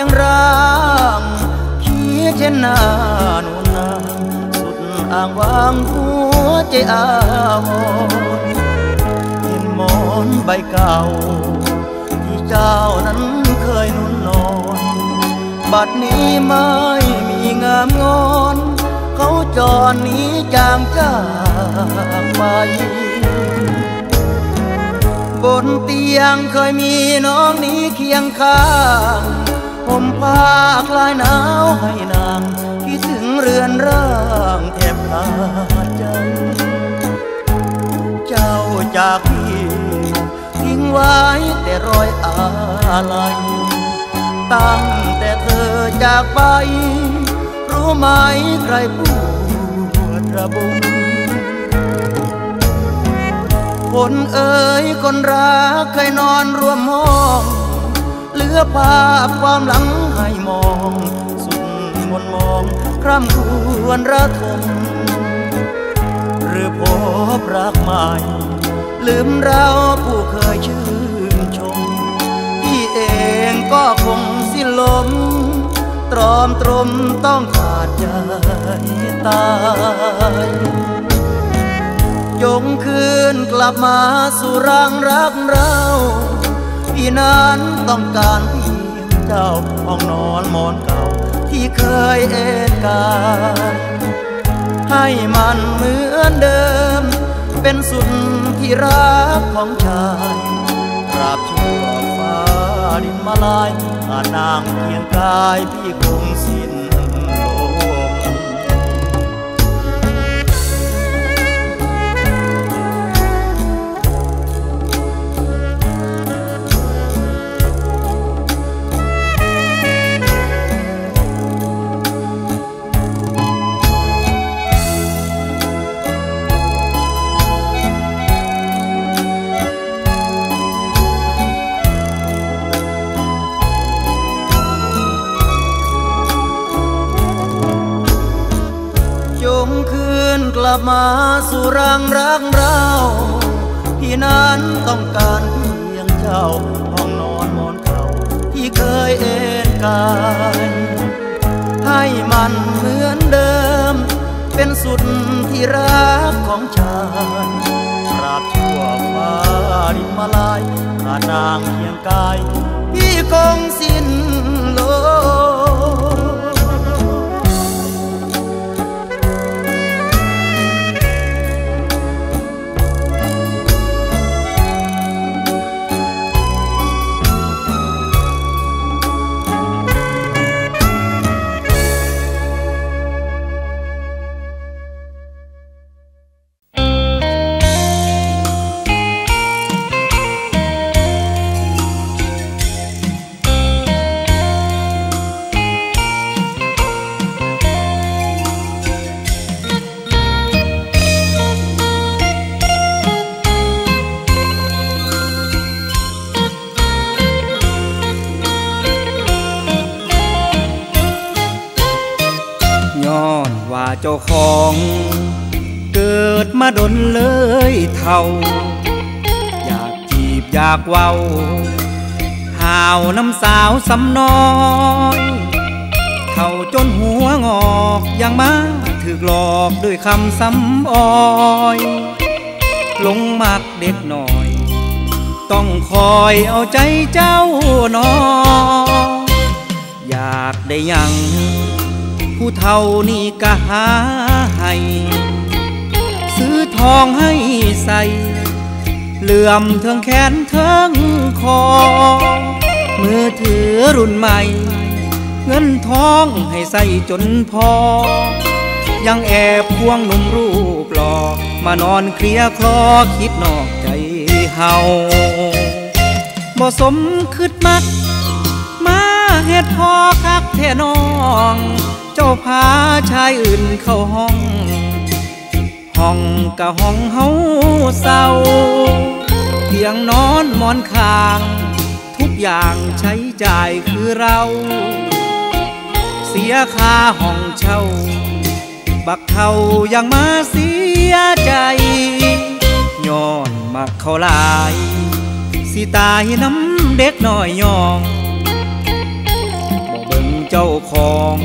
ยงร่างคิดเช่นหน้านูนนาสุดอ่างวางหัวใจอาวรเห็นหมอนใบเก่า ที่เจ้านั้นเคยนุ่นนอน บัดนี้ไม่มีงามงอนเขาจรหนี้จางจากไป บนเตียงเคยมีน้องนี้เคียงข้าง ผมผ้าคลายหนาวให้นางคิดถึงเรือนร่างแทบขาดใจ เจ้าจากพี่ทิ้งไว้แต่รอยอาลัยตั้งแต่เธอจากไป รู้ไหมใครปวดระบมคนเอ่ยคนรักเคยนอนรวมห้อง เหลือภาพความหลังให้มอง สุดมนมองคร่ำควรระทมหรือพบรักใหม่ ลืมเราผู้เคยชื่นชม พี่เองก็คงสิ้นลม ตรอมตรมต้องขาดใจตายยงคืนกลับมาสู่รังรักเรา พี่นั้นต้องการเพียงเจ้าห้องนอนหมอนเก่าที่เคยเอนกายให้มันเหมือนเดิม เป็นสุดที่รักของชายกราบชั่วฟ้าดินมาลายอานางเพียงกายพี่คงสิ้น รังรักเราพี่นั้นต้องการเพียงเจ้าห้องนอนมอนเก่าที่เคยเอ็นกายให้มันเหมือนเดิม เป็นสุดที่รักของชายตราบชั่วฟ้าดินมาลายขาดนางเพียงกายพี่คงสิ้น ดมาดนเลยเท่า อยากจีบอยากเว้าหาวน้ำสาวสำน้อยเท่าจนหัวงอกยังมาถึกหลอกด้วยคำซ้ำอ้อยลงมักเด็กหน่อย ต้องคอยเอาใจเจ้าหนออยากได้ยัง ผู้เท่านี่ก็หาให้ อทองให้ใส่ เหลื่อมเทิงแขนเทิงคอ มือถือรุ่นใหม่ เงินทองให้ใส่จนพอ ยังแอบควงหนุ่มรูปหล่อมานอนเคลียคลอคิดนอกใจเฮาบ่สมคืดมัก มาเฮ็ดพอคักแท่น้อง เจ้าพาชายอื่นเข้าห้อง ห้องกะห้องเฮาเศร้าเพียงนอนมอนข้าง ทุกอย่างใช้จ่ายคือเรา เสียค่าห้องเช่า บักเทายังมาเสียใจย้อนมักเขาหลาย สิตายน้ำเด็กน้อยยองบอกเบิ้งเจ้าของ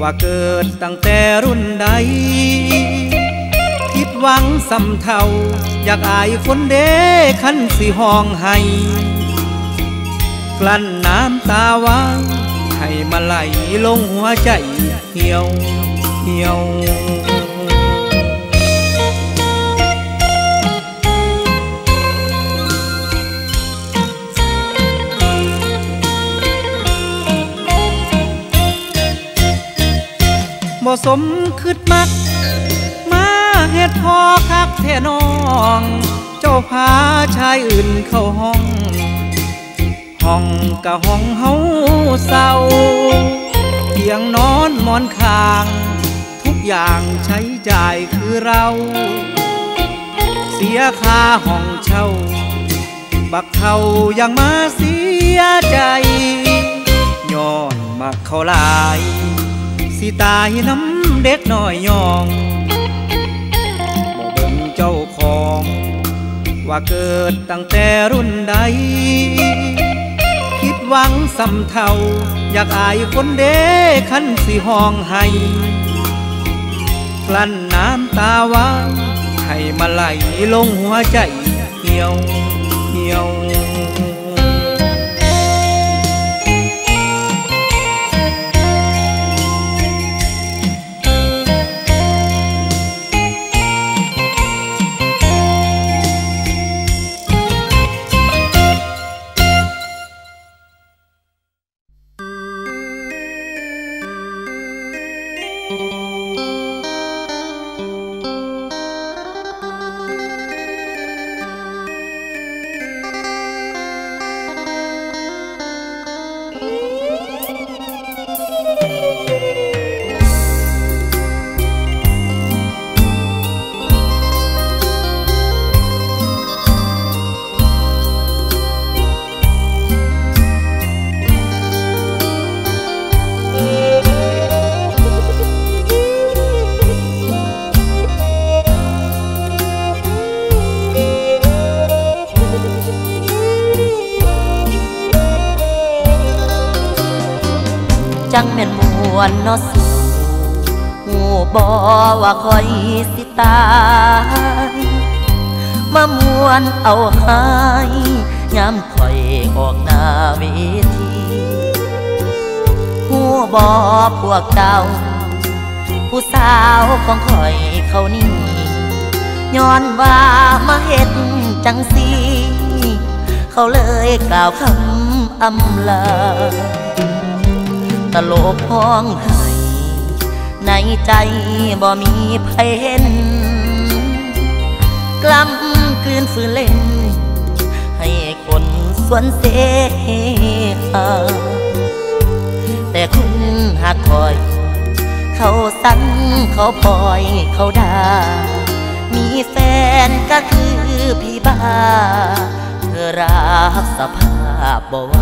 ว่าเกิดตั้งแต่รุ่นใด หวังสำเทาอยากอายคนเด้ขันสิห้องให้ กลั้นน้ำตาวางให้มาไหลลงหัวใจเหี่ยวเหี่ยวบ่สมคืดมักมา เฮ็ดพอคักแท่น้อง เจ้าพาชายอื่นเข้าห้อง ห้องกะห้องเฮาเศร้าเตียงนอนมอนคาง ทุกอย่างใช้จ่ายคือเรา เสียค่าห้องเช่า บักเท่ายังมาเสียใจย้อนมาเขาลาย สิตายน้ำเด็กน้อยยอง อง ว่าเกิดตั้งแต่รุ่นใด คิดหวังสำเทา อยากอายคนเด้ขันสิห้องให้ กลั้นน้ำตาวางให้มาไหลลงหัวใจเหี่ยวเหี่ยว วนนอสูหูบอว่าคอยสิตายมามวนเอาหายยามคอยออกหน้าเวทีหูบอพวกเก่าผู้สาวของคอยเขานี่ย้อนว่ามาเห็ดจังสี เขาเลยกล่าวคำอำลา ตลกห้องไห้ในใจบ่มีเพนกล้ำกลืนฝืนเล่น ให้คนสวนเสหาแต่คุณหากคอย เขาสั่งเขาปล่อยเขาด่ามีแฟนก็คือพี่บ้า เธอรักสภาพบ่ไหว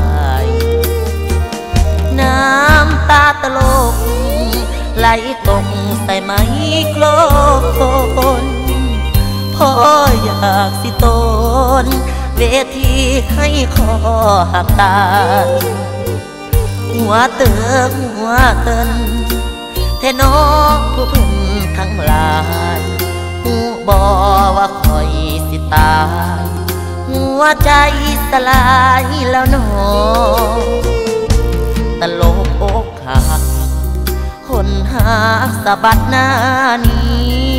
น้ำตาตลก ไหลตกใส่ไม้โคนพ่ออยากสิตน เวทีให้คอหักตายหัวเติมหัวเตินเทน้อผู้พึ่งทั้งหลายหูบอว่าคอยสิตาย หัวใจสลายแล้วนอตาสะบัดหน้านี้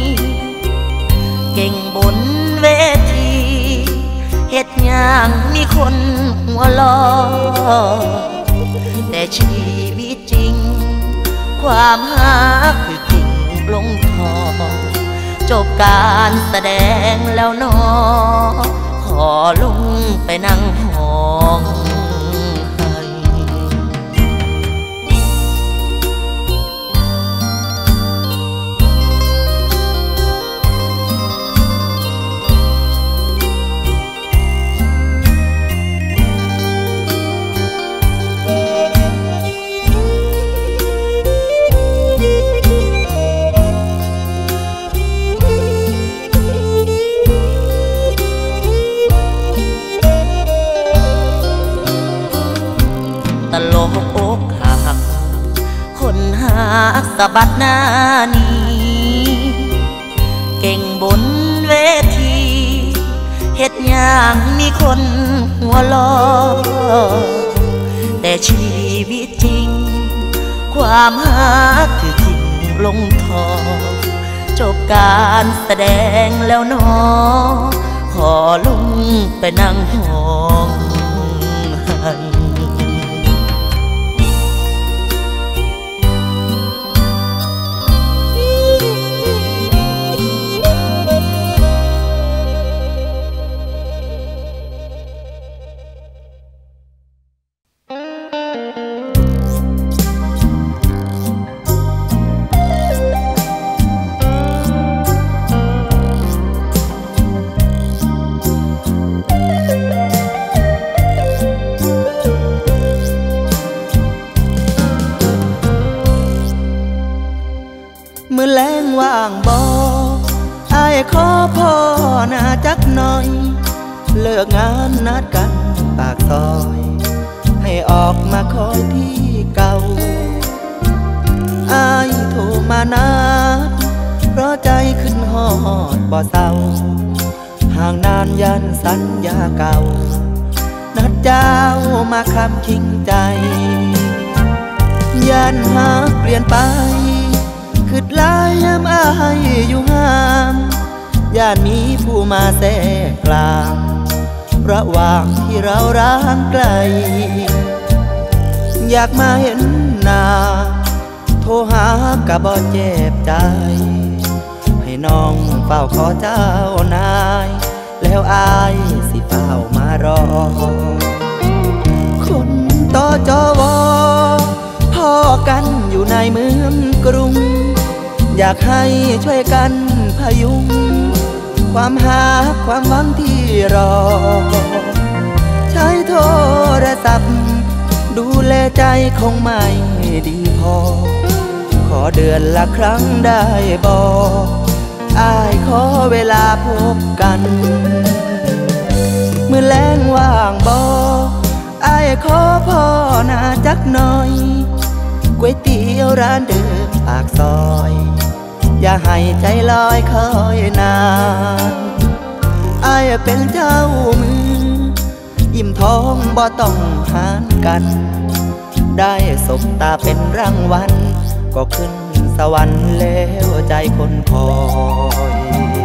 เก่งบนเวทีเฮ็ดย่างมีคนหัวลอแต่ชีวิตจริง ความหาคือกิ่งลงทองจบการแสดงแล้วนอขอลงไปนั่งห้อง สะบัดหน้านี้ เก่งบนเวทีเฮ็ดอย่างมีคนหัวลอแต่ชีวิตจริง ความหาถือทิ้งลงทอจบการแสดงแล้วนอขอลงไปนั่งหอ ขึ้นหอดบ่เศร้าห่างนานยันสัญญาเก่า นัดเจ้ามาคำคิงใจ ยันหาเปลี่ยนไปคืดลายยามอายอยู่ห่างย่านมีผู้มาแทรกกลางระหว่างที่เราร้างไกล อยากมาเห็นหน้าโทรหากะบ่เจ็บใจ น้องเฝ้าขอเจ้านาย แล้วอายสิเฝ้ามารอ คนต่อจอวอพ่อกันอยู่ในเมืองกรุง อยากให้ช่วยกันพยุง ความหาความหวังที่รอ ใช้โทรศัพท์ ดูแลใจคงไม่ดีพอ ขอเดือนละครั้งได้บอก อายขอเวลาพบกัน มือแรงว่างบออายขอพ่อหน้าจักหน่อยก๋วยเตี๋ยวร้านเดิมปากซอย อย่าให้ใจลอยคอยนานอายเป็นเจ้ามืออิ่มท้องบ่ต้องหารกัน ได้สบตาเป็นรางวัลก็ขึ้น สวรรค์แล้วใจคนคอย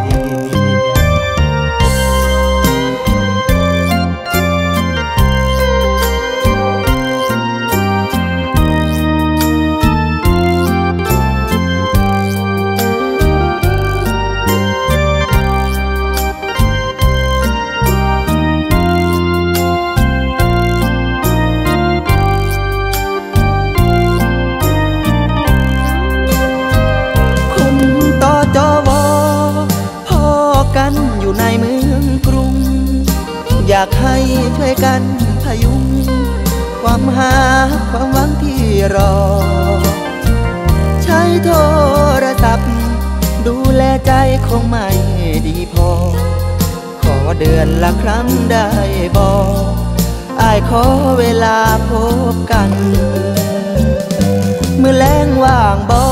ากให้ช่วยกันพยุง ความหาความหวังที่รอ ใช้โทรศัพท์ ดูแลใจคงไม่ดีพอ ขอเดือนละครั้งได้บอกอายขอเวลาพบกัน เมื่อแรงว่างบอ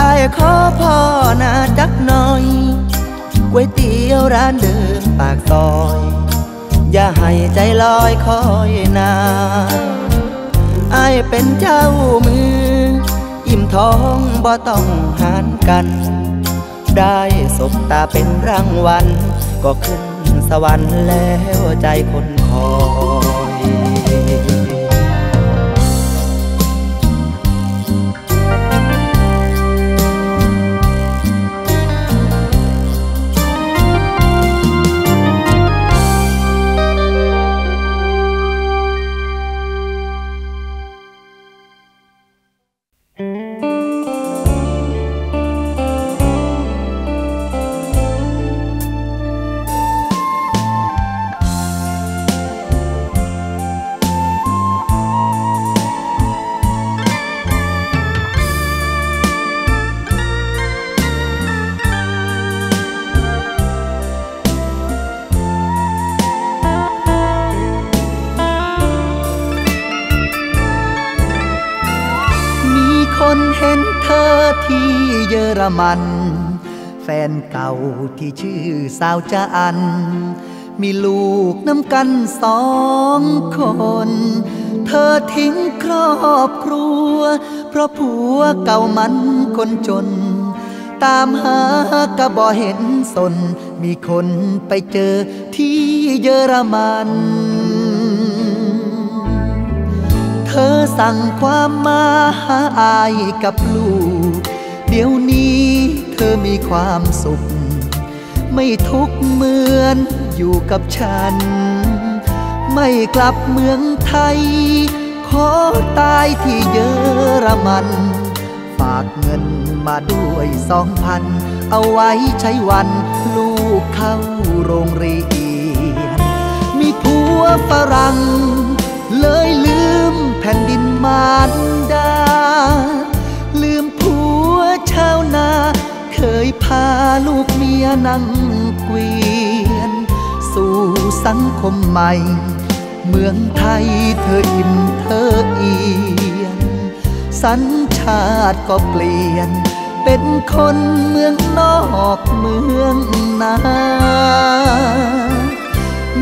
อายขอพ่อหน้าจักหน่อยก๋วยเตี๋ยวร้านเดิมปากซอย อย่าให้ใจลอยคอยนานอายเป็นเจ้ามือ อิ่มท้องบ่ต้องหานกัน ได้สบตาเป็นรางวัล ก็ขึ้นสวรรค์แล้วใจคนขอ มัน แฟนเก่าที่ชื่อสาวจาอัน มีลูกน้ำกันสองคน เธอทิ้งครอบครัว เพราะผัวเก่ามันคนจน ตามหากะบ่เห็นสน มีคนไปเจอที่เยอรมันเธอสั่งความมาหาอายกับลูก เดี๋ยวนี้ อมีความสุข ไม่ทุกเหมือนอยู่กับฉัน ไม่กลับเมืองไทย ขอตายที่เยอรมัน ฝากเงินมาด้วยสองพัน เอาไว้ใช้วันลูกเข้าโรงเรียน มีผัวฝรั่ง เลยลืมแผ่นดินมารดา ลืมผัวชาวนา พาลูกเมียนั่งเกวียน สู่สังคมใหม่ เมืองไทยเธออิ่มเธอเอียน สัญชาติก็เปลี่ยน เป็นคนเมืองนอกเมืองนา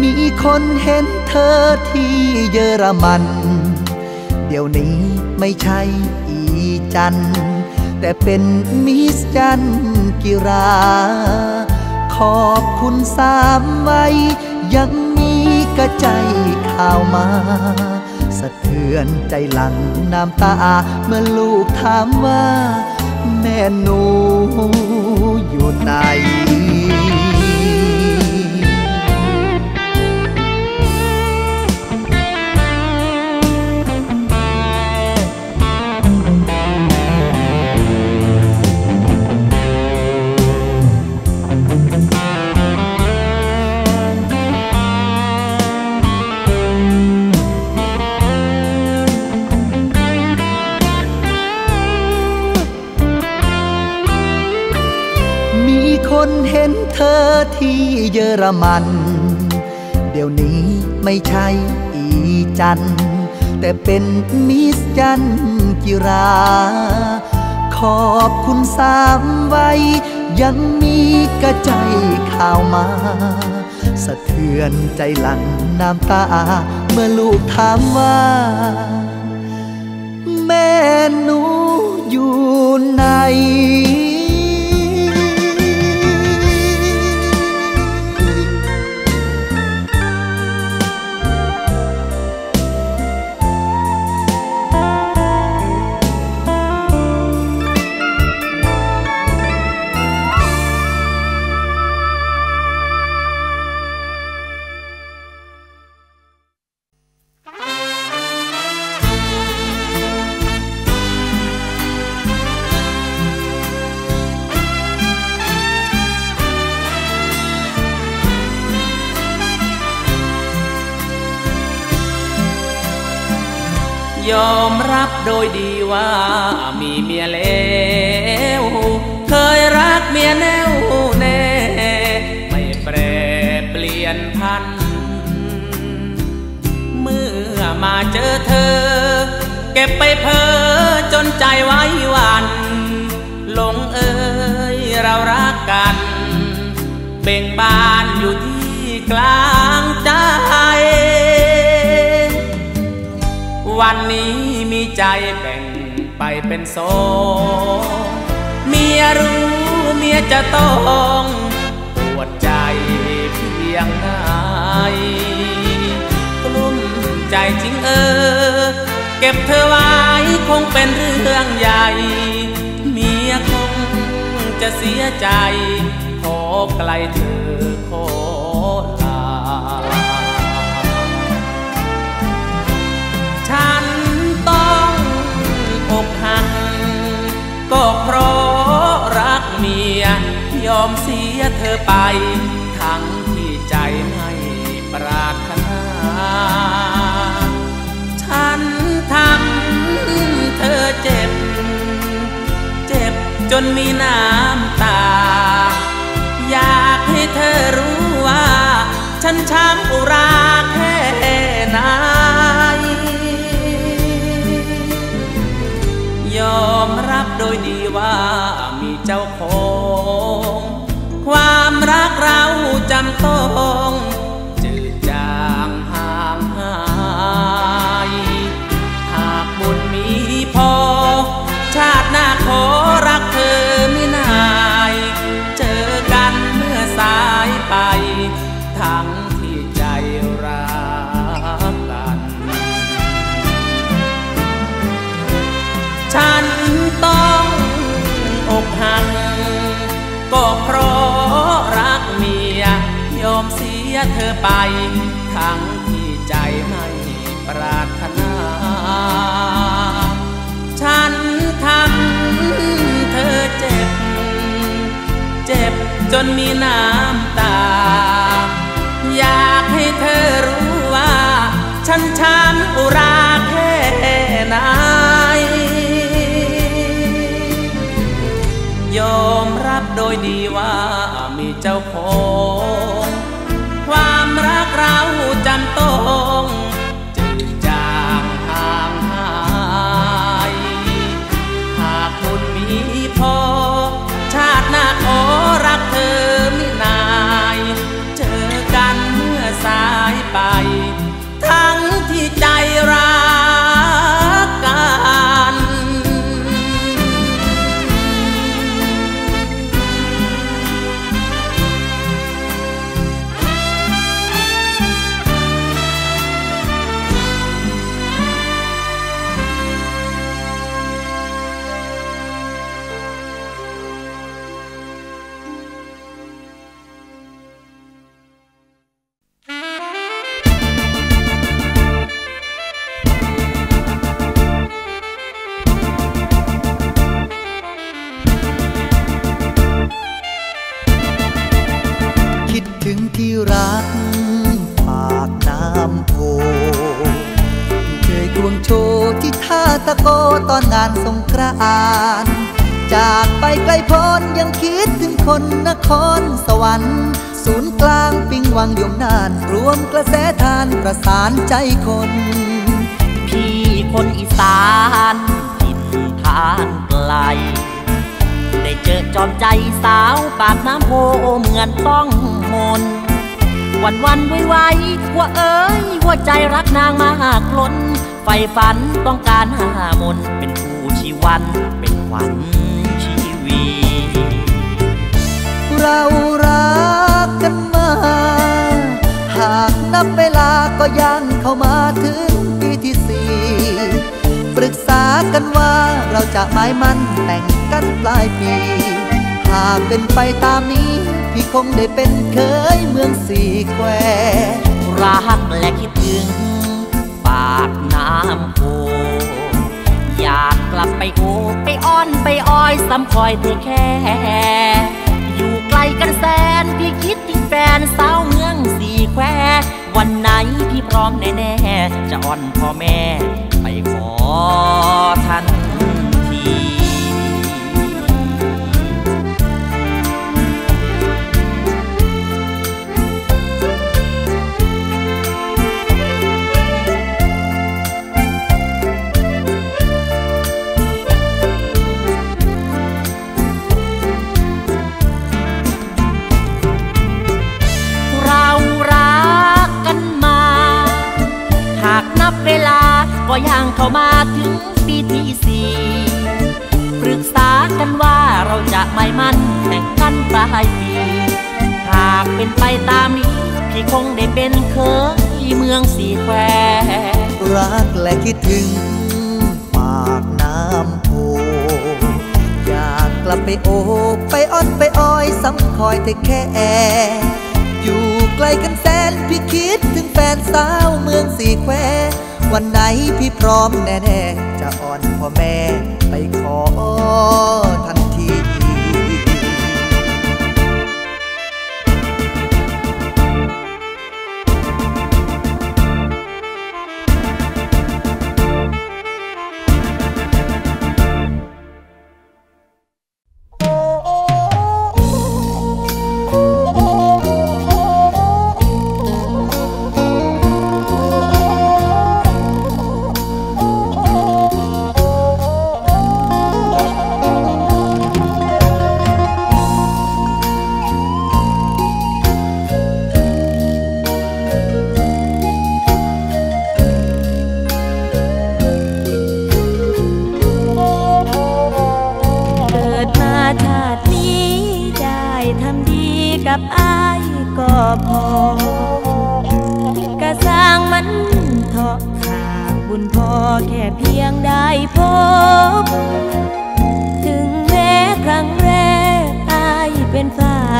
มีคนเห็นเธอที่เยอรมัน เดี๋ยวนี้ไม่ใช่อีจันทร์ แต่เป็นมิสจันกิรา ขอบคุณสามไว้ ยังมีกระใจข่าวมา สะเทือนใจหลังน้ำตา เมื่อลูกถามว่า แม่หนูอยู่ไหน ธอที่เยอรมัน เดี๋ยวนี้ไม่ใช่อีจัน แต่เป็นมิสจันกิรา ขอบคุณสามไว้ยังมีกระใจข่าวมา สะเทือนใจหลังน้ำตา เมื่อลูกถามว่า แม่หนูอยู่ไหน ยอมรับโดยดีว่ามีเมียแล้วเคยรักเมียแน่วแน่ ไม่แปรเปลี่ยนพัน เมื่อมาเจอเธอ เก็บไปเพ้อจนใจไว้วันหลงเอ่ยเรารักกัน เบ่งบานอยู่ที่กลาง วันนี้มีใจแบ่งไปเป็นสองเมียรู้เมียจะต้องปวดใจเพียงไหนกลุ้มใจจริงเออ เก็บเธอไว้คงเป็นเรื่องใหญ่ เมียคงจะเสียใจ ขอไกลเธอขอ ก็เพราะรักเมีย ยอมเสียเธอไป ทั้งที่ใจไม่ปรารถนา ฉันทำเธอเจ็บ เจ็บจนมีน้ำตา อยากให้เธอรู้ว่า ฉันช้ำอุราแค่ไหน อมรับโดยดีว่ามีเจ้าของ ความรักเราจำต้อง เธอไป ทั้งที่ใจไม่ปรารถนา ฉันทำเธอเจ็บ เจ็บจนมีน้ำตา อยากให้เธอรู้ว่า ฉันช้ำอุราแค่ไหนยอมรับโดยดีว่ามีเจ้าของ เราจำต้อง ตะโกตอนงานสงกรานจากไปไกลพ้นยังคิดถึงคนนครสวรรค์ ศูนย์กลางปิงวังยมนาน รวมกระแสทานประสานใจคน พี่คนอีสานถิ่นทานไกล ได้เจอจอมใจสาวปากน้ำโพเหมือนต้องมนวันวันไว้ไว้ว่าเอ้ยว่าใจรักนางมากล้น ไฟฝันต้องการหามนเป็นผู้ชีวันเป็นขวัญชีวีเรารักกันมา หากนับเวลาก็ยังเข้ามาถึงปีที่สี่ปรึกษากันว่าเราจะหมายมั่นแต่งกันปลายปี หากเป็นไปตามนี้ พี่คงได้เป็นเคยเมืองสี่แควรักและ ไปโอบไปอ้อนไปอ้อยซ้ำคอยเธอแค่ อยู่ไกลกันแสนพี่คิดถึงแฟนสาวเมืองสี่แคววันไหนพี่พร้อมแน่ ๆ จะอ้อนพ่อแม่ ไปขอท่าน ลาก็ยังเข้ามาถึงปีที่สี่ปรึกษากันว่าเราจะไม่มั่นแต่งกันปลายปี หากเป็นไปตามนี้ พี่คงได้เป็นเคยเมืองสีแควรักและคิดถึง ปากน้ำโพอยากกลับไปโอบไปอ้อนไปอ้อยซ้ำคอยแต่แค่อยู่ไกลกันแสนพี่คิดถึงแฟนสาวเมืองสีแคว วันไหนพี่พร้อมแน่ ๆ จะอ่อนพ่อแม่ไปขอทัน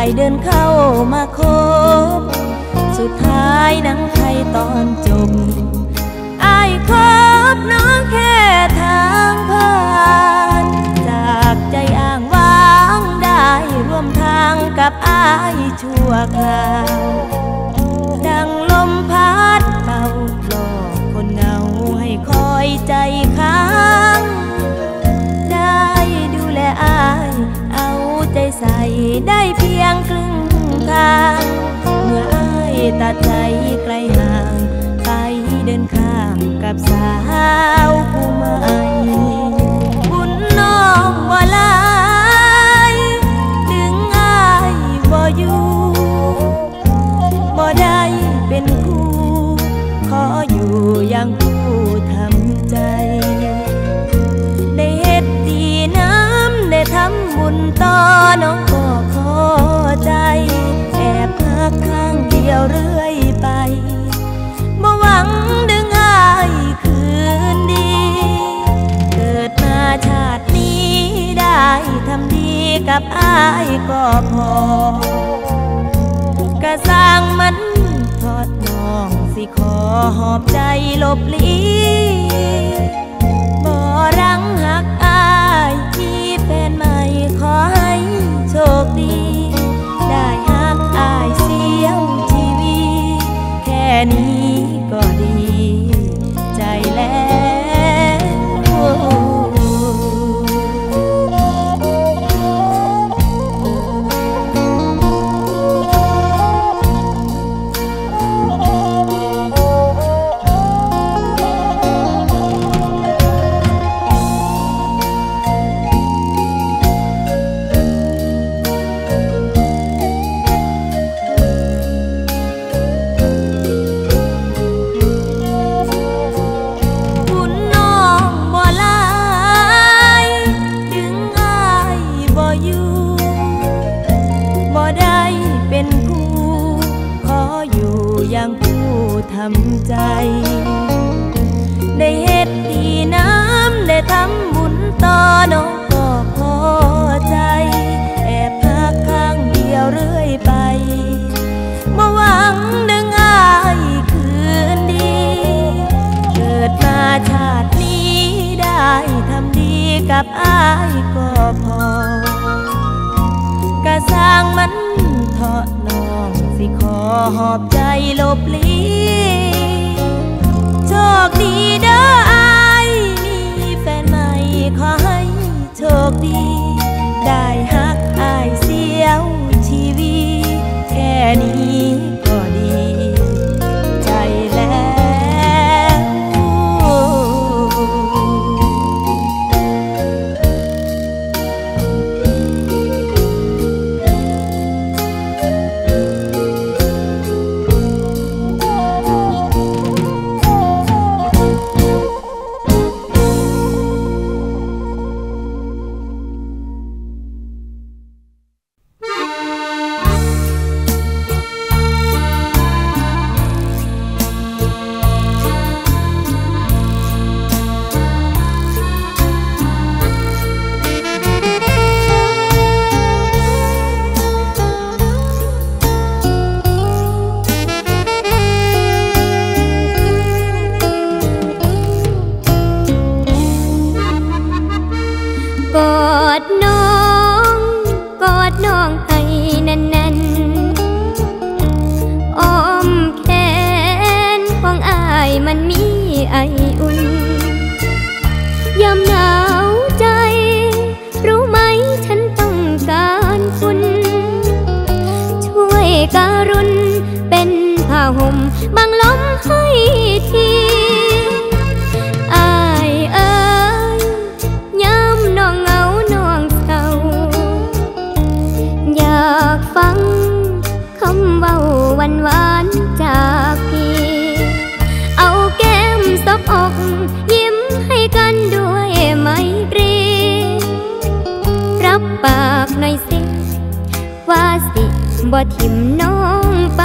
ายเดินเข้ามาคบ สุดท้ายนังไทยตอนจบอายคบน้องแค่ทางผ่าน จากใจอ้างว้างได้ร่วมทางกับอายชั่วคราว ใส่ได้เพียงครึ่งทาง เมื่ออายตัดใจไกลห่าง ไปเดินข้ามกับสาวผู้ใหม่บุญน้องบ่ลายดึงอายบ่อยู่ น้องก็ขอใจ แอบพักข้างเดียวเรื่อยไปบ่หวังดึงอายคืนดี เกิดมาชาตินี้ได้ทำดีกับอายก็พอกระสร้างมันทอดน้องสิขอหอบใจลบหลีบ่รังหักอายมีแฟนม่ขอให้ โชคดีได้หักอา ทำใจ ได้เฮ็ดดีน้ำได้ทำบุญต่อน้องก็พอใจ แอบพักข้างเดียวเรื่อยไปบ่หวังดึงอายคืนดี เกิดมาชาตินี้ได้ทำดีกับอายก็พอกะสร้างมัน สิขอหอบใจลบหลีโชคดีเด้ออายมีแฟนใหม่ขอให้โชคดี ได้ฮักอายเสียวชีวีแค่นี้ ปากหน่อยสิ ว่าสิบ่ทิมน้องไป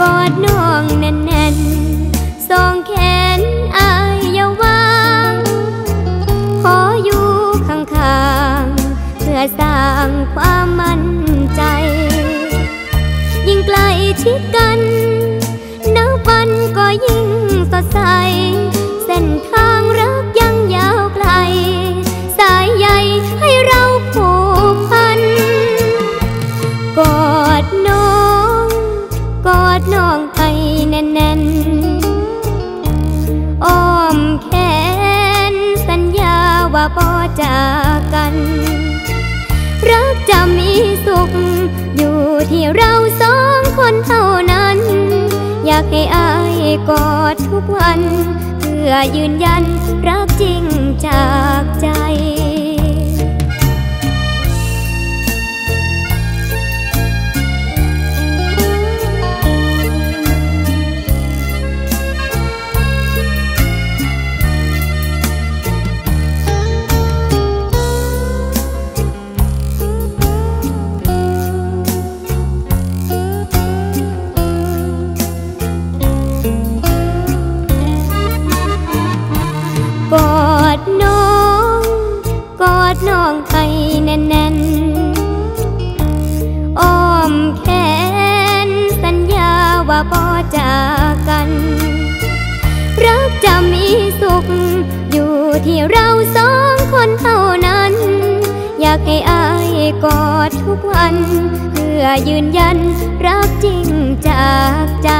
กอดน้องแน่นๆสอง จากกัน รักจะมีสุข อยู่ที่เราสองคนเท่านั้น อยากให้อายกอดทุกวัน เพื่อยืนยันรักจริงจากใจ กอดทุกวัน เพื่อยืนยันรักจริงจากใจ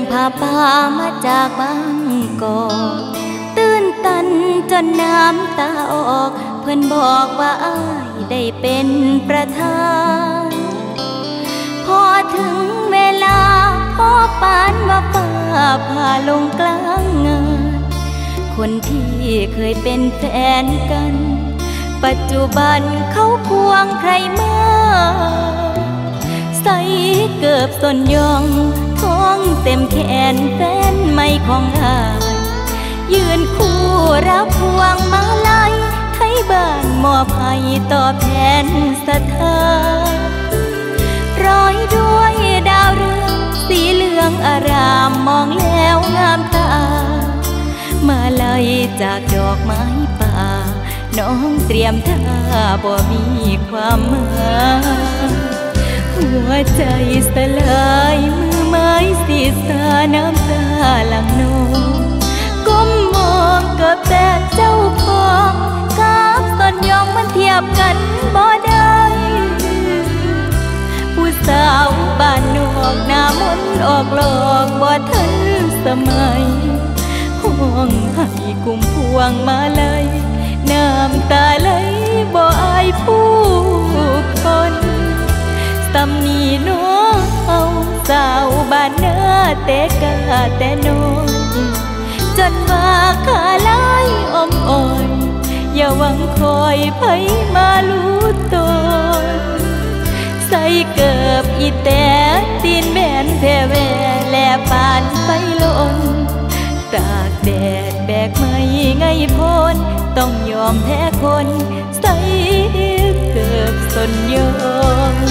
งพาป่ามาจากบางกอกตื่นตันจนน้ำตาออก เพื่อนบอกว่าอ้ายได้เป็นประธาน พอถึงเวลาพ่อปานว่าป้าพาลงกลางงาน คนที่เคยเป็นแฟนกัน ปัจจุบันเขาควงใครมาใส่เกือบสนยอง เต็มแขนแฟนไม่ของอายยืนคู่รับพวงมาลัยไทยบ้านมอบให้ตอแทนศรัทาร้อยด้วยดาวเรืองสีเหลืองอารามมองแล้วงามตา มาลัยจากดอกไม้ป่า น้องเตรียมท่าบ่มีความหมายหัวใจสลายมือ ไม้สีสาน้ำตาหลังนองก้มมองก็แต่เจ้าของกับตอนยองมันเทียบกันบ่ได้ผู้สาวบ้านนอกหน้ามนออกหลอกบ่ทันสมัยห่วงให้กุมพวงมาเลยน้ำตาไหลบ่อายผู้คนสำหนีน้เอา สาวบ้านเนื้อแต่กาแต่นอนจนว่าขาลายอมอ่อน อย่าหวังคอยไผมารู้ตนใส่เกิบอีแต่ตีนแบนแผ่แวแลปานไฟลนตากแดดแบกไม่ไงพ้นต้องยอมแพ้คน ใส่เกือบสนยอม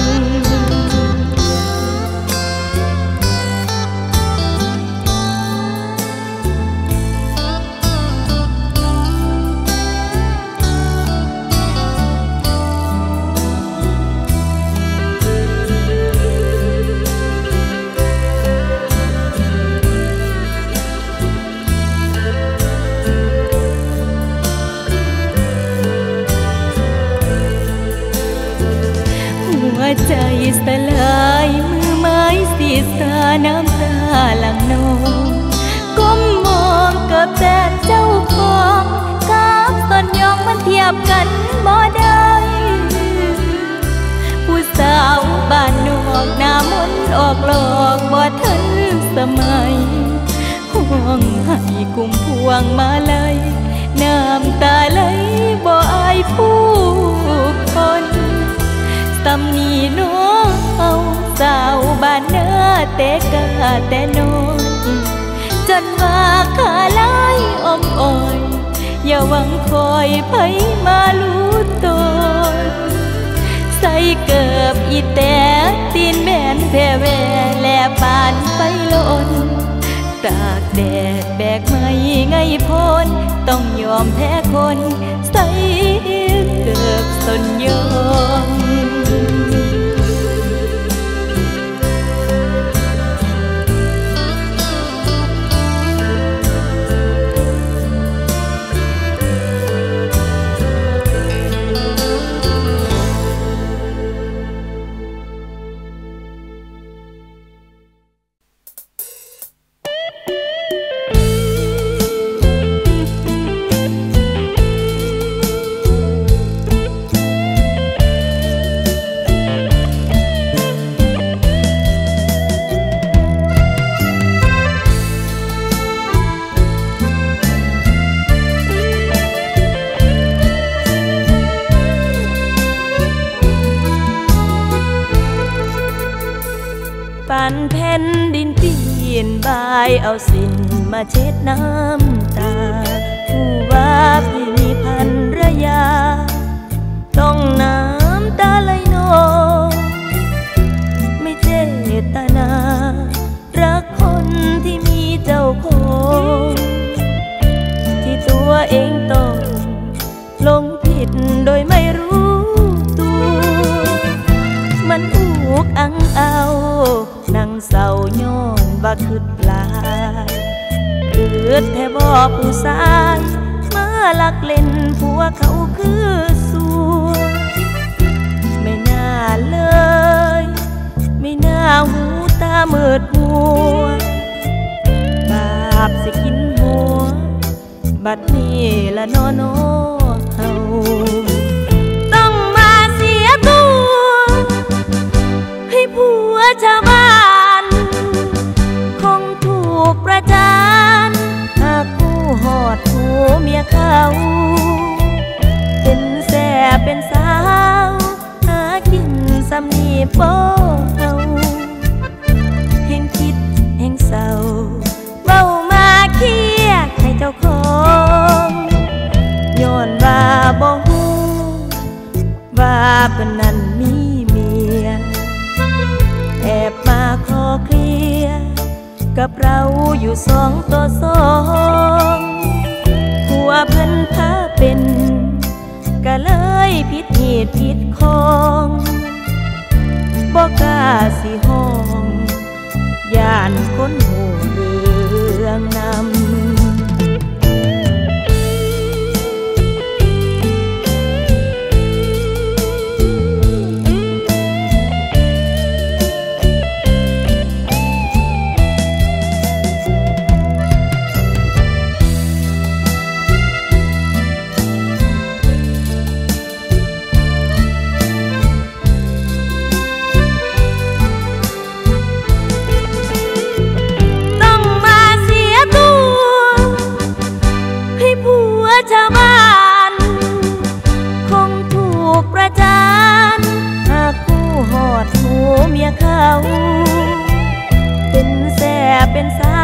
เป็นแสบเป็นสา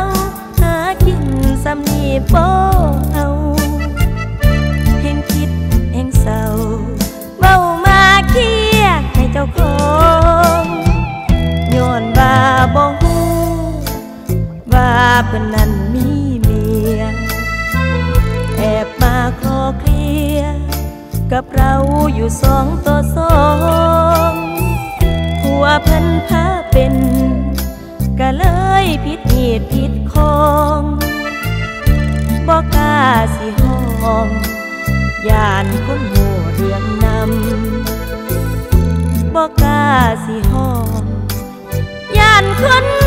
ว หากินสำนีโปเอาเห็นคิดเห็นเศร้าเบามาเคียให้เจ้าของย้อนว่าบ่ฮู้ว่าเพิ่นนั้นมีเมีย แอบมาคลอเคลียกับเราอยู่สองต่อสอง ว่าเพิ่นพาเป็นก็เลยผิดเหตุผิดคองบอกกล้าสิห้องยานคนโห่เรียงนำบอกกล้าสิห้องยานคน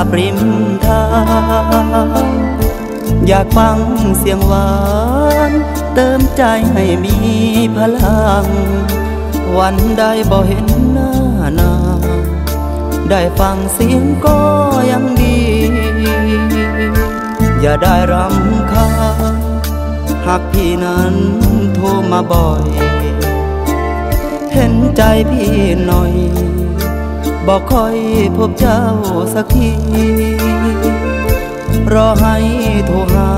รศัพท์ริมทางอยากฟังเสียงหวาน เติมใจให้มีพลัง วันใดบ่เห็นหน้านาได้ฟังเสียงก็ยังดี อย่าได้รำคาญหากพี่นั้นโทรมาบ่อย เห็นใจพี่หน่อย บอกคอยพบเจ้าสักที รอให้โทรหา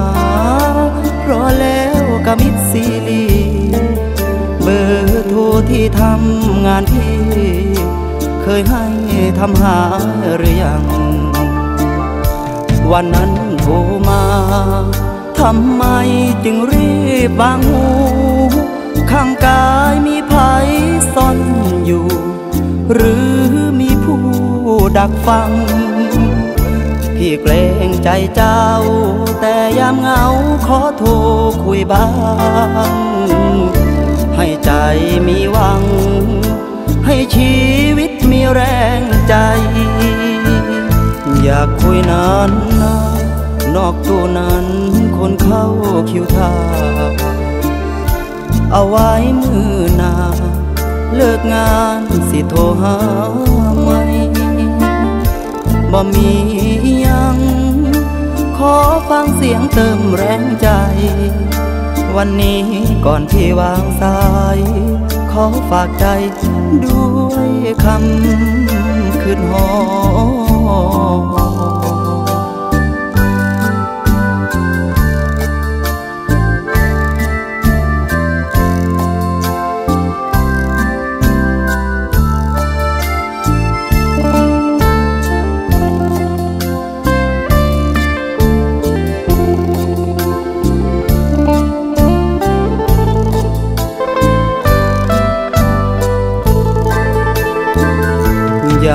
รอแล้วก็มิดซีลีเบอร์โทรที่ทำงานพี่ เคยให้ทำหาหรือยัง วันนั้นโทรมาทำไมจึงรีบวางหู ข้างกายมีภัยซ่อนอยู่ หรือ ดักฟัง พี่เกรงใจเจ้า แต่ยามเหงาขอโทรคุยบ้าง ให้ใจมีหวัง ให้ชีวิตมีแรงใจ อยากคุยนานนนอกตัวนั้นคนเข้าคิวทาเอาไว้มือหนาเลิกงานสิโทรหาไหม บ่มียัง ขอฟังเสียงเติมแรงใจ วันนี้ก่อนที่วางสาย ขอฝากใจด้วยคำคืนหอ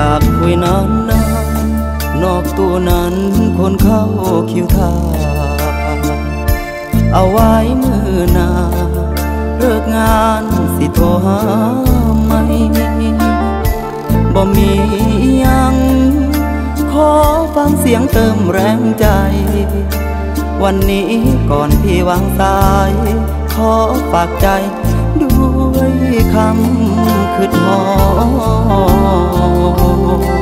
ากคุยนานนานนอกตัวนั้นคนเข้าคิวทาเอาไว้มือนาเลิกงานสิโทรหาไหมบ่มียัง ขอฟังเสียงเติมแรงใจ วันนี้ก่อนพี่วางสาย ขอฝากใจด้วย คำคืดหออ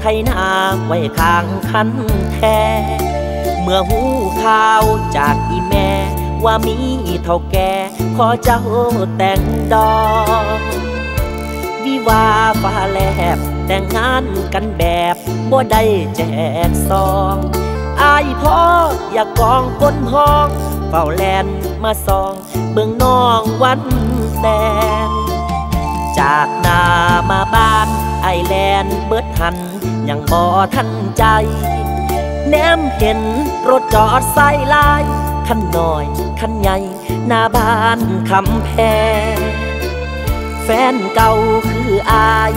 รถไถนาไว้ข้างคันแท้เมื่อหูข่าวจากอีแม่ ว่ามีเท่าแก่ขอเจ้าแต่งดอกวิวาฟ้าแลบ แต่งงานกันแบบบ่ได้แจกซองอายพ่ออยากกองก้นห้อง เฝ้าแลนมาซอง เบิ่งน้องวันแต่งจากนามาบ้านไอแลนเบิดหัน ยังบ่ทันใจ แนมเห็นรถจอดใส่ลายคันน้อยคันใหญ่หน้าบ้านคำแพงแฟนเก่าคืออาย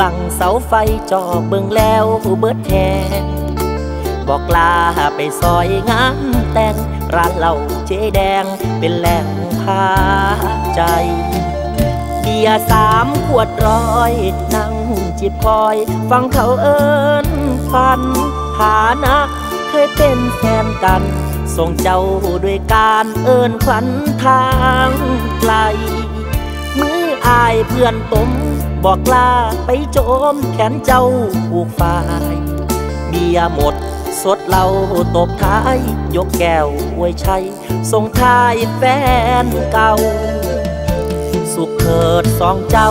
บังเสาไฟจอเบิ่งแล้วเบิดแทงบอกลาไปซอยงานแต่งร้านเหล้าเจ๊แดงเป็นแหล่งพาใจเบียร์สามขวดร้อยนั่ง จิบคอย ฟังเขาเอิ้นฟันฐานะเคยเป็นแฟนกัน ส่งเจ้าด้วยการเอินขวัญทางไกล มืออายเพื่อนตมบอกลาไปโจมแขนเจ้าผูกฝ่ายเบียหมดสดเราตบท้าย ยกแก้วอวยชัยส่งท้ายแฟนเก่า สุขเถิดสองเจ้า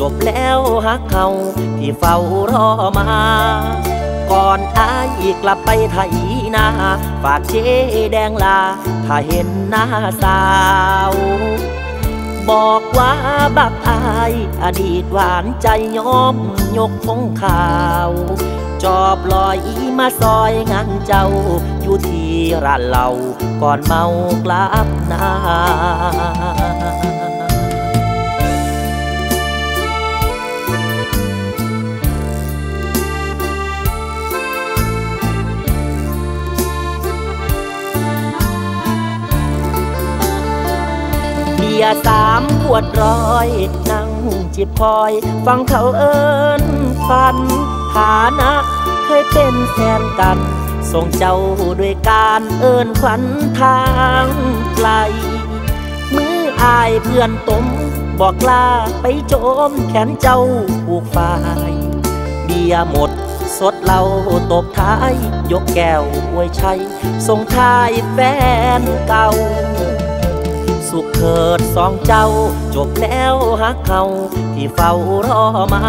จบแล้วฮักเขาที่เฝ้ารอมา ก่อนอายกลับไปไทยนา ฝากเจแดงลา ถ้าเห็นหน้าสาว บอกว่าบักอายอดีตหวานใจยอมยกพงข่าวจอบลอยมาซอยงานเจ้า อยู่ที่ร้านเหล้าก่อนเมากลับนา บียสามขวดร้อย นั่งจิบคอย ฟังเขาเอิ้นฝันฐานะเคยเป็นแฟนกัน ส่งเจ้าด้วยการเอิ้นขวัญทางไกล มืออายเพื่อนตมบอกลาไปโจมแขนเจ้าผูกฝ่าย เบียหมดสดเราตบท้าย ยกแก้วอวยชัยส่งท้ายแฟนเก่า สุขเถิดสองเจ้า จบแล้วฮักเขาที่เฝ้ารอมา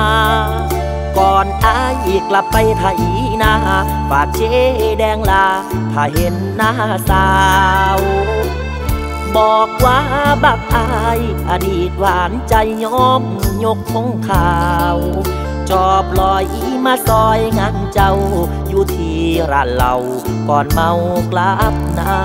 ก่อนอายกลับไปไทยนาฝากเจแดงลา ถ้าเห็นหน้าสาว บอกว่าบักอายอดีตหวานใจยอมยกพงข่าวจอบลอยมาซอยงานเจ้า อยู่ที่ร้านเหลาก่อนเมากลับนา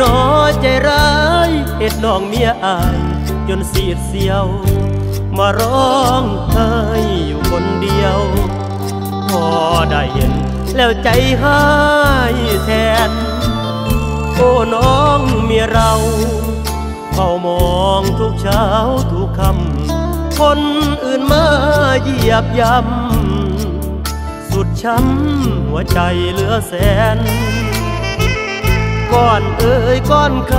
นอใจร้ายเหตุน้องเมียอายจนเสียดเสียว มาร้องไห้อยู่คนเดียว พอได้เห็นแล้วใจหายแทน โอ้น้องเมียเราเฝ้ามองทุกเช้าทุกคำ คนอื่นมาเหยียบย่ำสุดช้ำหัวใจเหลือแสน ก่อนเอ่ยก่อนค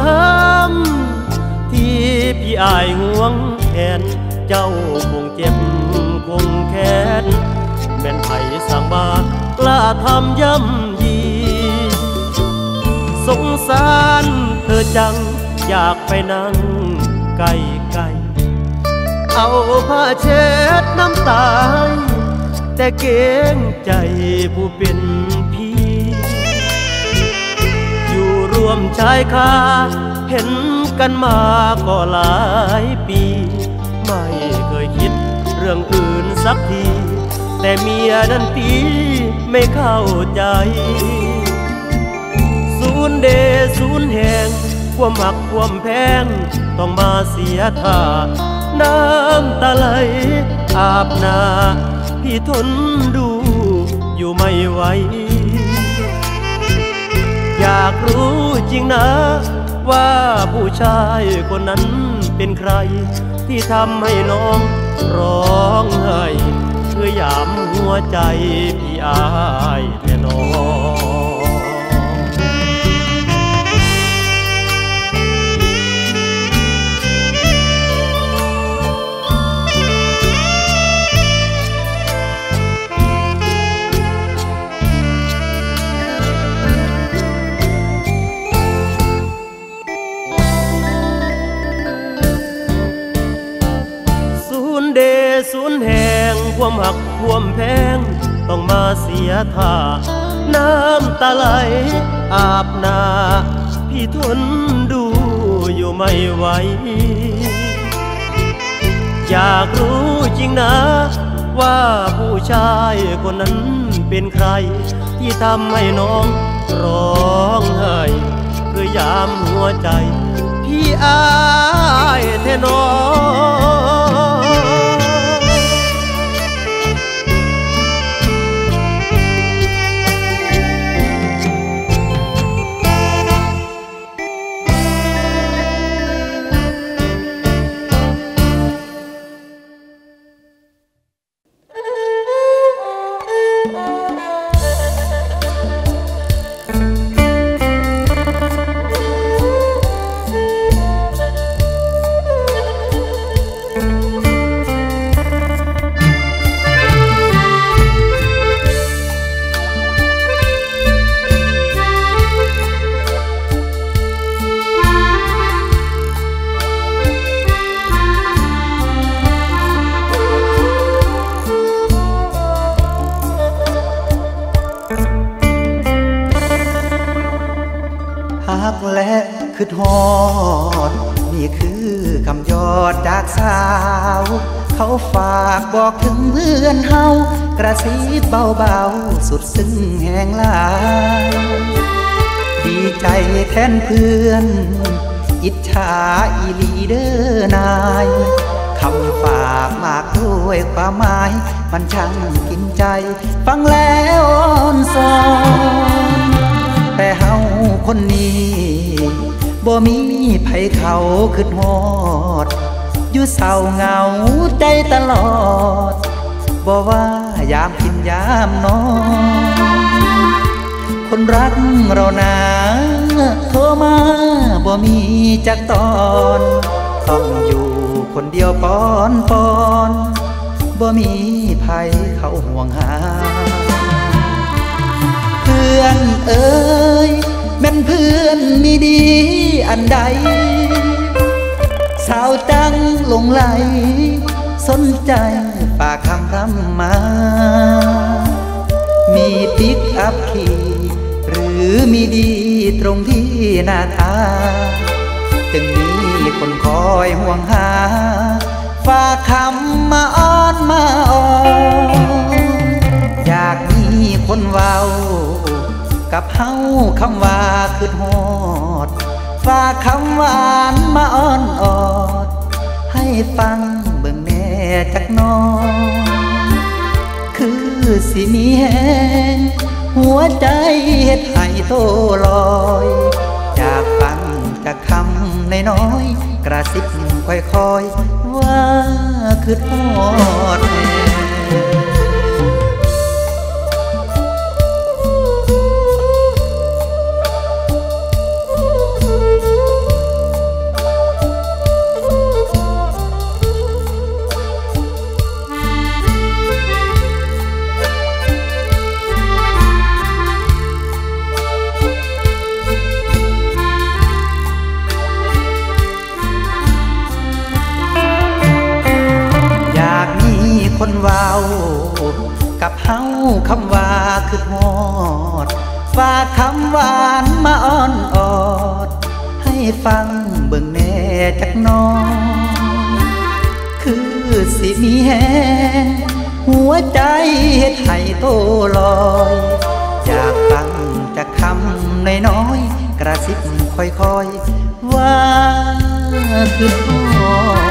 ำที่พี่อายห่วงแทนเจ้าคงเจ็บคงแค้นแม่นไผสั่งบากล้าทำย่ำยีสงสารเธอจังอยากไปนั่งใกล้ใกล้ๆเอาผ้าเช็ดน้ำตาแต่เกรงใจผู้เป็น วมชายคาเห็นกันมาก็หลายปี ไม่เคยคิดเรื่องอื่นสักที แต่เมียนั้นตีไม่เข้าใจ ศูนย์เดศูนย์แห่งความหักความแพง ต้องมาเสียท่า น้ำตาไหลอาบนา พี่ทนดูอยู่ไม่ไหว อยากรู้จริงนะ ว่าผู้ชายคนนั้นเป็นใคร ที่ทำให้น้องร้องไห้เพื่อยามหัวใจพี่อายแน่น้อง วามหักความแพง ต้องมาเสียท่า น้ำตาไหลอาบหนาพี่ทนดูอยู่ไม่ไหว อยากรู้จริงนะ ว่าผู้ชายคนนั้นเป็นใคร ที่ทำให้น้องร้องไห้คือยามหัวใจ พี่อายแท้น้อ นเฮากระซิบเบาๆ สุดซึ้งแห่งลาย ดีใจแทนเพื่อน อิจฉาอีลีเดอร์นายคำฝากมากด้วยความหมาย มันช่างกินใจ ฟังแล้วอ่อนสอนแต่เฮาคนนี้บ่มีไผเขาขึ้นฮอด อยู่เศร้าเหงาใจตลอด บ่ว่ายามกินยามนอนคนรักเรานาโทรมาบ่มีจักตอน ต้องอยู่คนเดียวปอนปอนบ่มีภัยเขาห่วงหา เพื่อนเอ่ยแม่นเพื่อนมีดีอันใด สาวจังหลงไหลสนใจ ฝากคำคำมา มีปิกอัพขี่หรือมีดีตรงที่หน้าตาจึงมีคนคอยห่วงหา ฝากคำมาอ้อนมาออนอยากมีคนเว้า กับเฮาคำว่าคือฮอด ฝากคำหวานมาอ้อนออด ให้ฟัง จักน้อง คือสิมีแหงหัวใจเฮ็ดให้โตลอยอยากฟังจากคำในน้อย กระซิบค่อยๆ ว่าคือทอดแห สิมีแหงหัวใจเฮ็ดให้โตลอยอยากฟังจากคำนน้อยๆกระซิบค่อยๆว่าคือทอ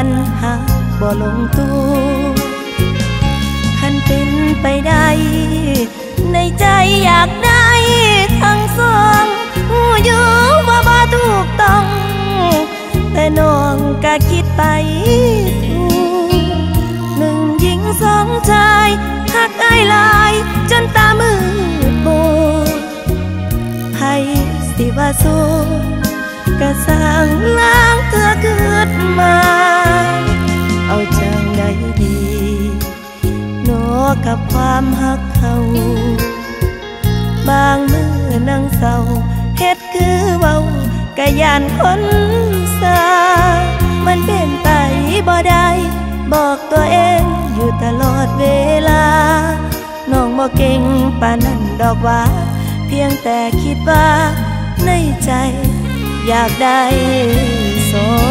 ปันหาบ่ลงตัวคันเป็นไปได้ ในใจอยากได้ทั้งสองหูอยู่ว่าบ่ถูกต้อง แต่น้องก็คิดไปถูกหนึ่งหญิงสองชายหักอ้ายลายจนตามืดบอดให้สิว่าสู้ก็สร้างล้างเธอเกิดมา เอาจังใดดีโนกับความหักเขา บางมือนั่งเศร้าเฮ็ดคือเว้ากะยานคนสามันเป็นไปบ่ได้บอกตัวเองอยู่ตลอดเวลา น้องบ่เก่งปานนั้นดอกว่า เพียงแต่คิดว่าในใจอยากได้สอง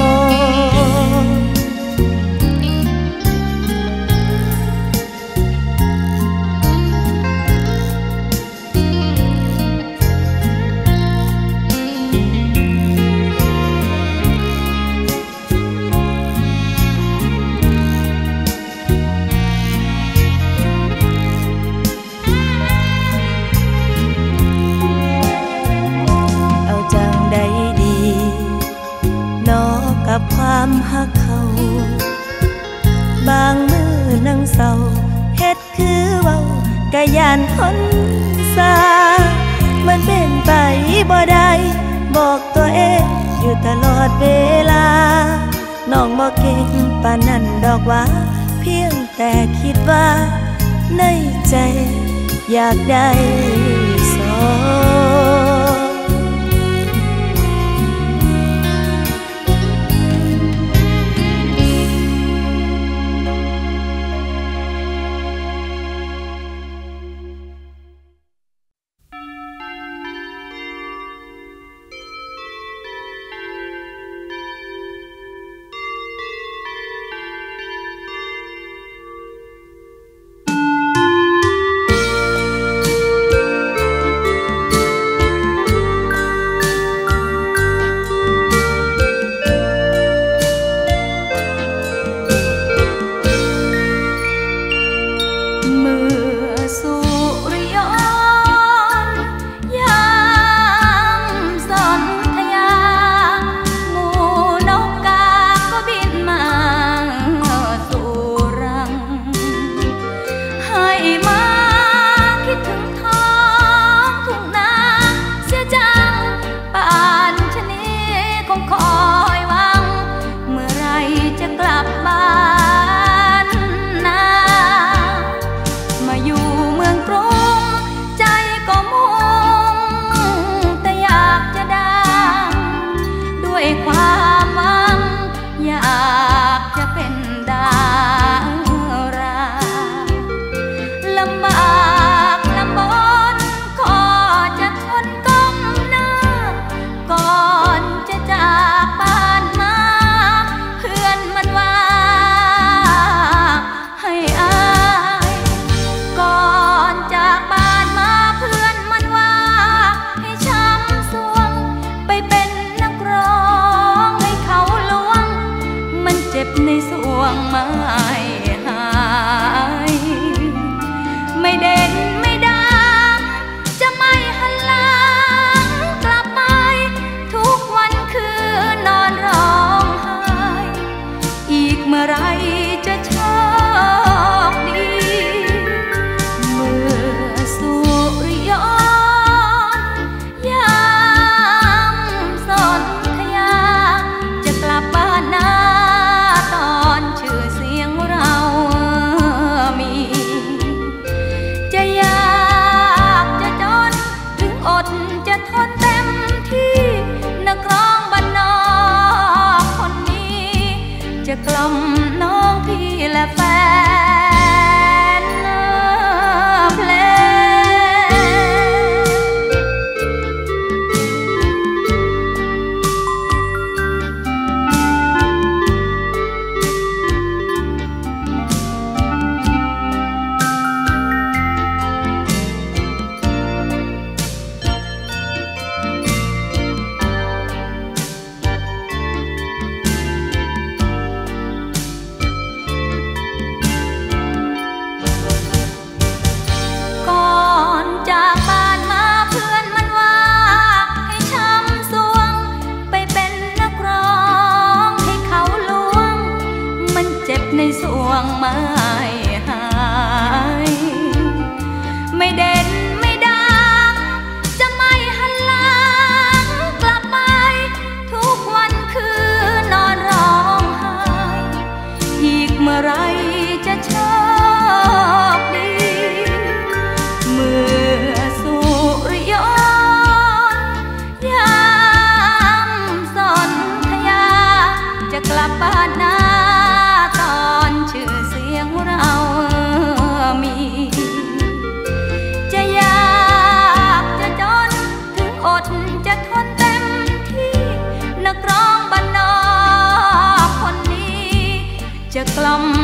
ล่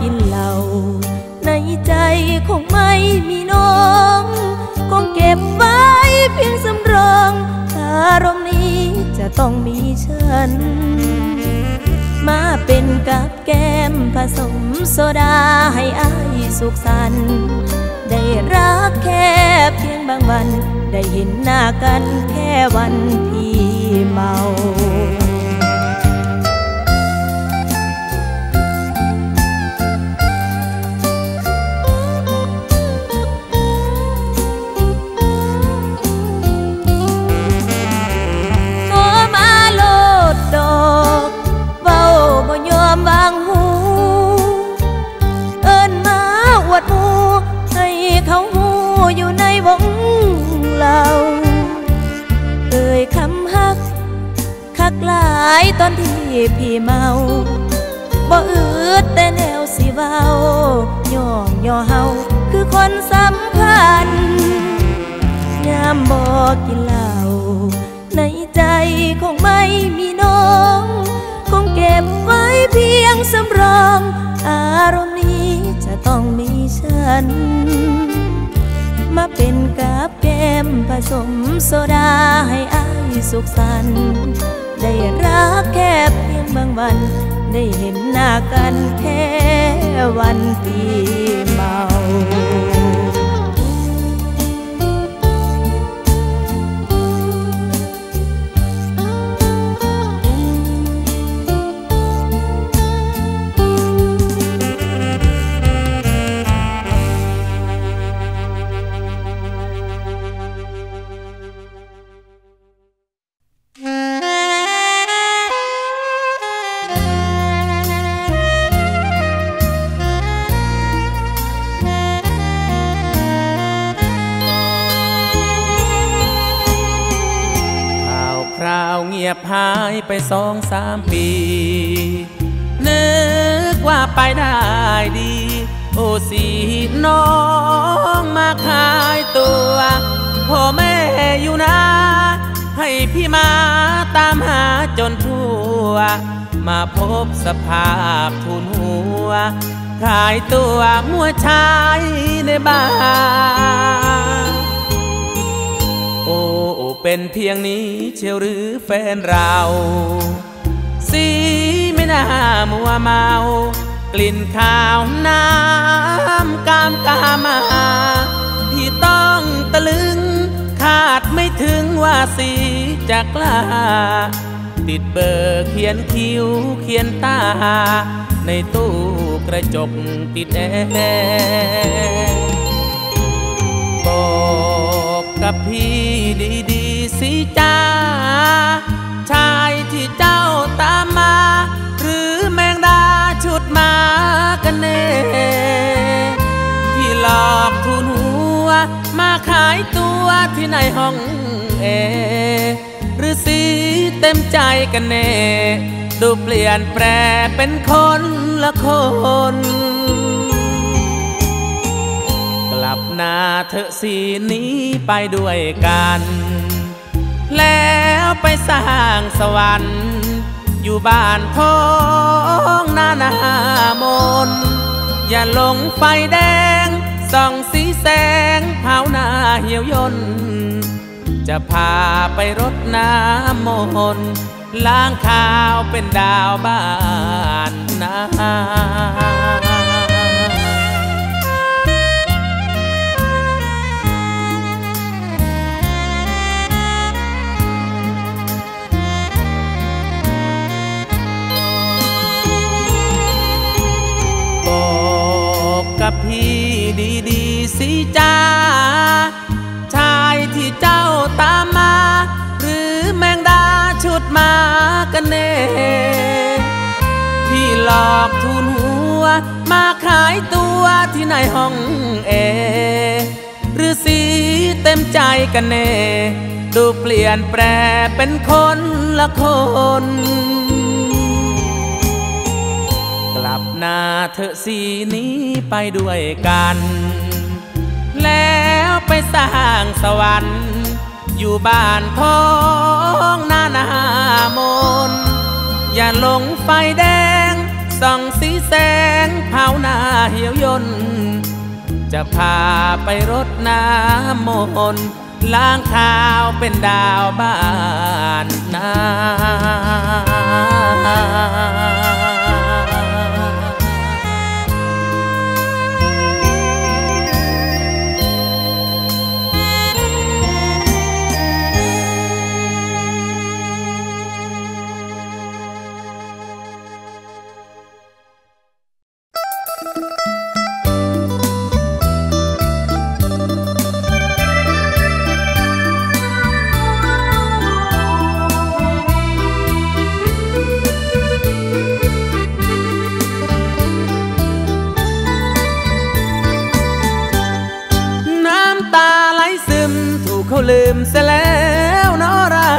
กินเหล้าในใจคงไม่มีน้องคงเก็บไว้เพียงสำรองอารมณ์นี้จะต้องมีฉัน มาเป็นกับแก้มผสมโซดาให้อายสุขสันต์ได้รักแค่เพียงบางวัน ได้เห็นหน้ากันแค่วันที่เมา พี่เมาบ่อืดแต่แนวสิเว้าย่องย่อเฮาคือคนสำคัญยามบอกกินเหล้าในใจคงไม่มีน้อง คงเก็บไว้เพียงสำรอง อารมณ์นี้จะต้องมีฉัน มาเป็นกับแก้มผสมโซดาให้อายสุขสันต์ ได้รักแค่เพียงบางวัน ได้เห็นหน้ากันแค่วันที่เมา ไปสองสามปี นึกว่าไปได้ดี โอ้สีน้องมาขายตัวพ่อแม่อยู่นะ ให้พี่มาตามหาจนทั่ว มาพบสภาพทุนหัว ขายตัวมัวชายในบ้าน โอ้ เป็นเพียงนี้เชียวหรือแฟนเรา สีไม่น่ามัวเมา กลิ่นข้าวน้ำกามกามาที่ต้องตะลึง คาดไม่ถึงว่าสีจะกล้า ติดเบอร์เขียนคิ้วเขียนตา ในตู้กระจกติดแอร์บอ กับพี่ดีๆสิจ้าชายที่เจ้าตามมา หรือแมงดาชุดมากันแน่ที่หลอกทุนหัว มาขายตัวที่ในห้องเอ หรือสีเต็มใจกันแน่ดูเปลี่ยนแปลเป็นคนละคน ลับหน้าเธอสีนี้ไปด้วยกัน แล้วไปสร้างสวรรค์ อยู่บ้านท้องนานามน อย่าลงไฟแดงส่องสีแสงเผาหน้าเหี่ยวยนจะพาไปรดน้ำมนล้างข้าวเป็นดาวบ้านนา กับพี่ดีๆสิจ้า ชายที่เจ้าตามมา หรือแมงดาชุดมากันแน่ที่หลอกทุนหัว มาขายตัวที่ในห้องเอ หรือสีเต็มใจกันแน่ ดูเปลี่ยนแปลเป็นคนละคน เธอสีนี้ไปด้วยกัน แล้วไปสร้างสวรรค์ อยู่บ้านท้องนานามน อย่าลงไฟแดง ส่องสีแสงเผาหน้าเหี่ยวยน จะพาไปรดน้ำมนล้างข้าวเป็นดาวบ้านนา มเสียแล้วเนอเรา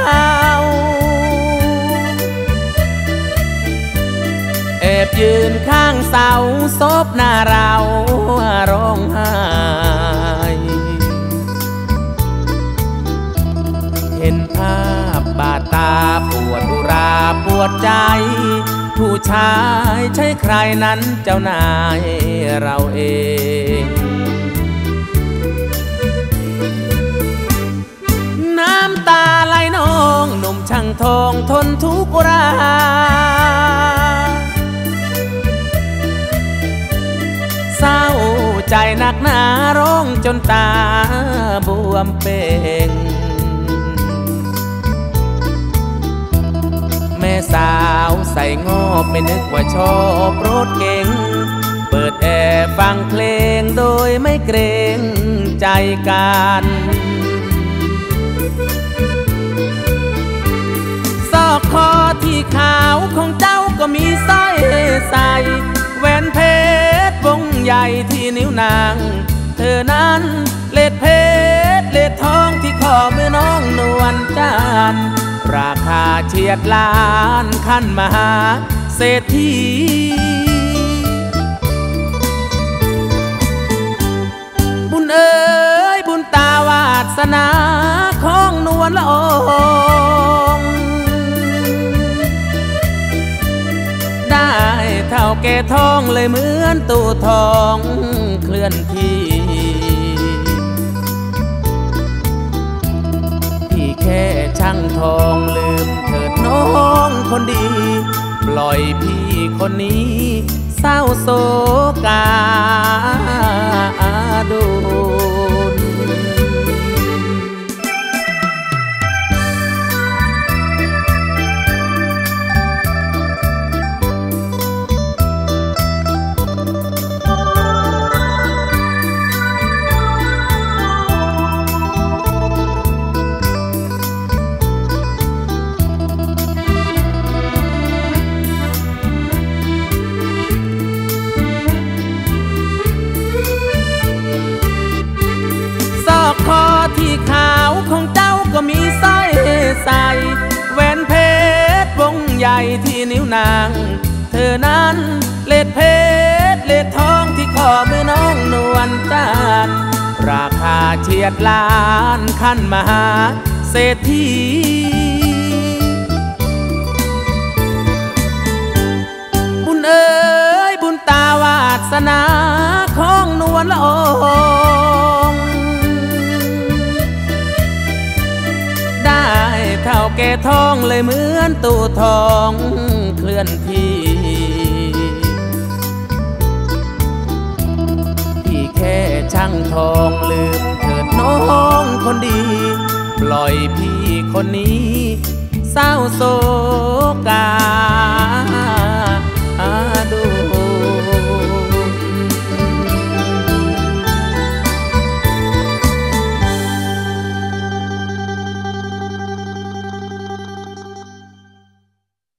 แอบยืนข้างเสาซบหน้าเราร้องไห้เห็นภาพบาดตาปวดอุราปวดใจ ผู้ชายใช่ใครนั้นเจ้านายเราเอง ไหลน้องหนุ่มช่างทองทนทุกราเศร้าใจหนักหนาร้องจนตาบวมเป่งแม่สาวใส่งอบไม่นึกว่าชอบรถเก่ง เปิดแอร์ฟังเพลงโดยไม่เกรงใจกัน ขาวของเจ้าก็มีสร้อยใส่แหวนเพชรวงใหญ่ที่นิ้วนาง เธอนั้นเล็ดเพชรเล็ดทองที่ข้อมือน้องนวลจันราคาเฉียดล้านขั้นมหาเศรษฐีบุญเอ๋ยบุญตาวาสนาของนวลละอง ได้เท่าแก่ทองเลยเหมือนตู้ทองเคลื่อนที่พี่แค่ช่างทองลืมเถิดน้องคนดี ปล่อยพี่คนนี้เศร้าโศกาดู ที่นิ้วนาง เธอนั้นเล็ดเพชรเล็ดทองที่ข้อมือน้องนวลจันราคาเฉียดล้านขั้นมหาเศรษฐีบุญเอ๋ยบุญตาวาสนาของนวลละออ ทองเลยเหมือนตู้ทองเคลื่อนที่พี่แค่ช่างทองลืมเถิดน้องคนดี ปล่อยพี่คนนี้ เศร้าโศกา